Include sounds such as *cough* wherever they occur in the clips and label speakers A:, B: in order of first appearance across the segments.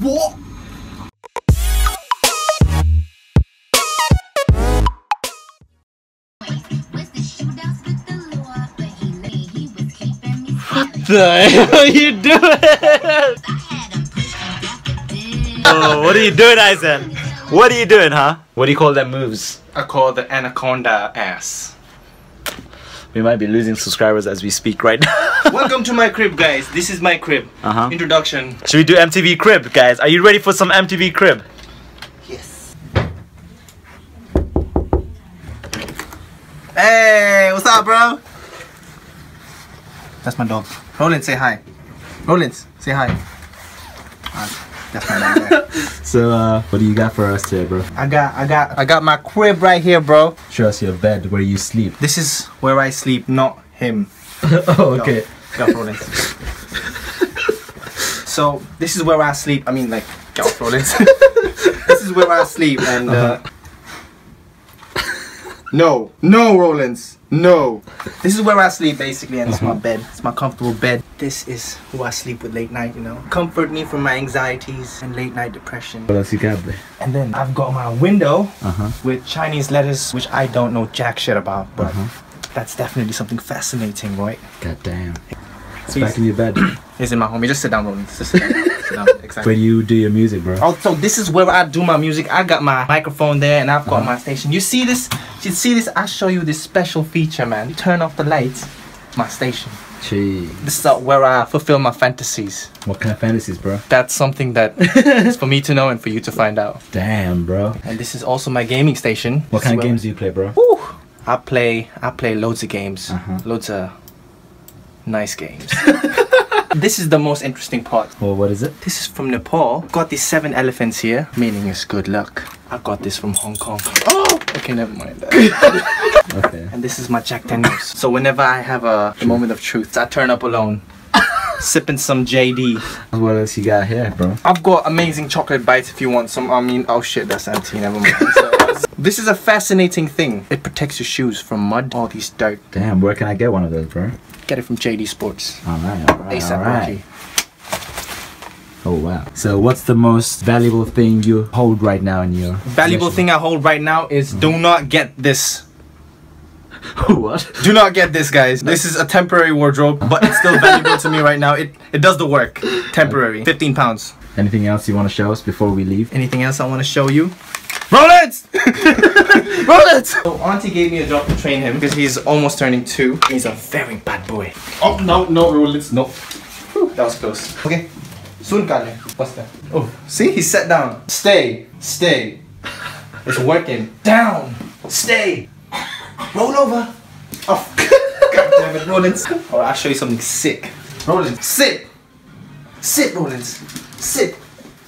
A: What?
B: the *laughs* hell are you doing? *laughs* oh, what are you doing, Aizen? What are you doing, huh? What do you call them moves?
A: I call the anaconda ass.
B: We might be losing subscribers as we speak right now. *laughs*
A: Welcome to my crib, guys. This is my crib.
B: Uh-huh.
A: Introduction.
B: Should we do MTV Crib, guys? Are you ready for some MTV Crib?
A: Yes. Hey, what's up, bro? That's my dog. Roland, say hi. Rollins, say hi. That's my dog.
B: So, uh, what do you got for us today, bro?
A: I got, I got, I got my crib right here, bro.
B: Show us your bed where you sleep.
A: This is where I sleep, not him. *laughs*
B: oh, okay.
A: Off Rollins. so this is where I sleep. I mean, like, off Rollins. *laughs* this is where I sleep, and uh, no, no, Rollins, no. This is where I sleep basically, and it's my bed. It's my comfortable bed. This is who I sleep with late night. You know, comfort me from my anxieties and late night depression.
B: What else you got, there?
A: And then I've got my window
B: Uh-huh.
A: with Chinese letters, which I don't know jack shit about, but.
B: Uh-huh.
A: That's definitely something fascinating, right?
B: God damn. It's
A: He's-
B: back in your bed.
A: He's *clears throat* in my homie. Just sit down, Rollins. Just sit down. sit down. *laughs*
B: where you do your music, bro.
A: Oh, so this is where I do my music. I got my microphone there, and I've got
B: Uh-huh.
A: my station. You see this? You see this? I show you this special feature, man. You turn off the lights, my station. This is uh, where I fulfill my fantasies.
B: What kind of fantasies, bro?
A: That's something that *laughs* is for me to know and for you to find out.
B: Damn, bro.
A: And this is also my gaming station.
B: What kind of games do you play, bro?
A: Woo! I play. I play loads of games.
B: Uh-huh.
A: Loads of nice games. *laughs* this is the most interesting part.
B: Well, what is it?
A: This is from Nepal. Got these seven elephants here, meaning it's good luck. I got this from Hong Kong. *gasps* Oh! Okay, never mind that. *laughs*
B: Okay.
A: and this is my Jack Daniels. So whenever I have a, a moment of truth, I turn up alone, *laughs* sipping some JD.
B: What else you got here, bro?
A: I've got amazing chocolate bites if you want some. I mean, oh shit, that's empty. Never mind. *laughs* So, this is a fascinating thing. It protects your shoes from mud, all these dirt.
B: Damn, where can I get one of those, bro?
A: Get it from JD Sports.
B: Alright, alright,
A: ASAP
B: alright.
A: Rocky.
B: Oh, wow. So, what's the most valuable thing you hold right now in your...
A: Valuable thing I hold right now is do mm. not get this. *laughs*
B: what?
A: Do not get this, guys. This is a temporary wardrobe, but it's still valuable to me right now. It it does the work. Temporary. 15 pounds.
B: Anything else you want to show us before we leave?
A: Anything else I want to show you? *laughs* Rollins! Rollins! *laughs* So Auntie gave me a job to train him because he's almost turning two. He's a very bad boy. Oh, no, no, Rollins, no. Whew, that was close. Okay. Soon kale. What's that? Oh, see? He sat down. Stay. Stay. It's working. Down. Stay. Roll over. Oh, *laughs* God damn it, Rollins. Alright, I'll show you something sick. Rollins, sit. Sit, Rollins. Sit.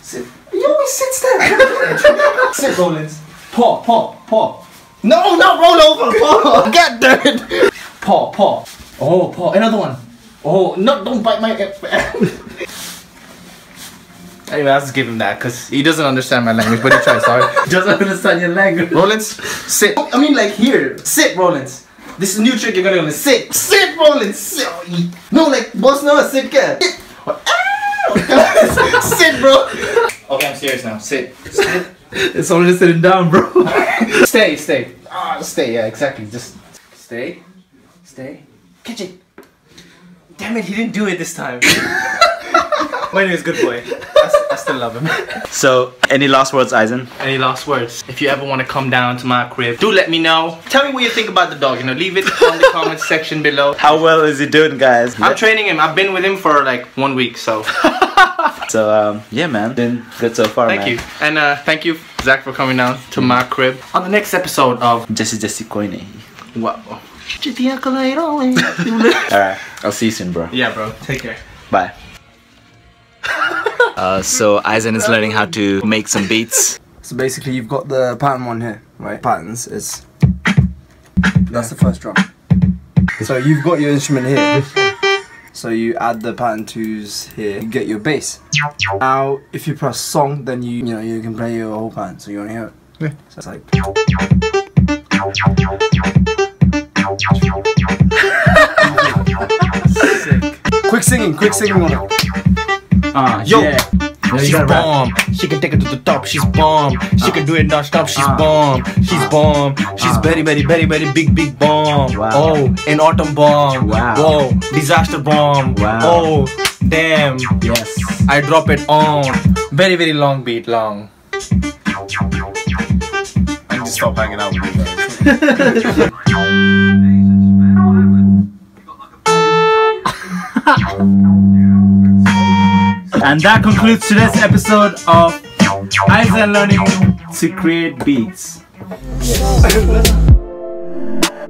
A: Sit. He always sits there. *laughs* sit, Rollins. Paw, paw, paw. No, not roll over. Paw. *laughs* Get dirt. Paw, paw. Oh, paw. Another one. Oh, no, don't bite my. Anyway, I'll just give him that because he doesn't understand my language, but he tries hard. *laughs*
B: Doesn't understand your language.
A: Rollins, sit. I mean, like here. Sit, Rollins. This is a new trick you're gonna learn. Sit. Sit, Rollins. Sit. No, like, boss, no, sit, get. Sit. *laughs* sit, bro. Okay, I'm serious now. Sit. Sit. *laughs*
B: It's only sitting down, bro.
A: Stay, stay. Ah, stay, yeah, exactly. Just stay. Stay. Catch it. Damn it, he didn't do it this time. My name is Good Boy. I still love him.
B: so, any last words, Aizen?
A: Any last words? If you ever want to come down to my crib, do let me know. Tell me what you think about the dog. You know, leave it on the *laughs* comment section below.
B: How well is he doing, guys?
A: I'm training him. I've been with him for like one week, so *laughs*
B: So, um, yeah, man. Been good so far, man.
A: thank
B: man.
A: you. And uh, thank you, Zach, for coming down to my crib. On the next episode of
B: Jesse Jesse Koine.
A: what?
B: Alright, I'll see you soon, bro.
A: yeah, bro. Take care.
B: Bye. Uh, so Aizen is learning how to make some beats.
C: So basically, you've got the pattern one here, right? Patterns is that's the first drum. So you've got your instrument here. So you add the pattern twos here. You get your bass. Now, if you press song, then you you know you can play your whole pattern. So you want to hear it.
A: Yeah.
C: So it's like. *laughs* Quick singing, quick singing on it.
B: Ah,
A: Yo.
B: yeah. Yeah, you
A: She's
B: gotta rap.
A: bomb. She can take it to the top. She's bomb. She can do it non-stop. She's
B: Ah.
A: bomb. She's bomb. She's
B: Ah.
A: very, very, very, very big, big bomb.
B: Wow.
A: Oh, an autumn bomb.
B: Wow.
A: Whoa, disaster bomb.
B: Wow.
A: Oh, damn.
B: Yes.
A: I drop it on. Very, very long beat, long.
D: I need to stop hanging out with you guys. *laughs*
B: And that concludes today's episode of Aizen Learning to Create Beats.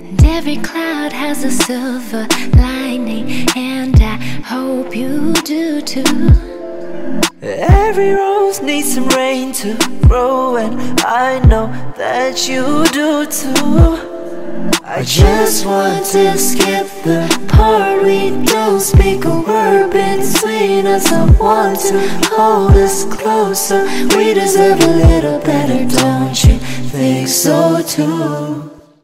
E: And every cloud has a silver lining, and I hope you do too.
F: Every rose needs some rain to grow, and I know that you do too. I just want to skip the part we don't speak a word between us. I want to hold us closer. We deserve a little better, don't you think so too?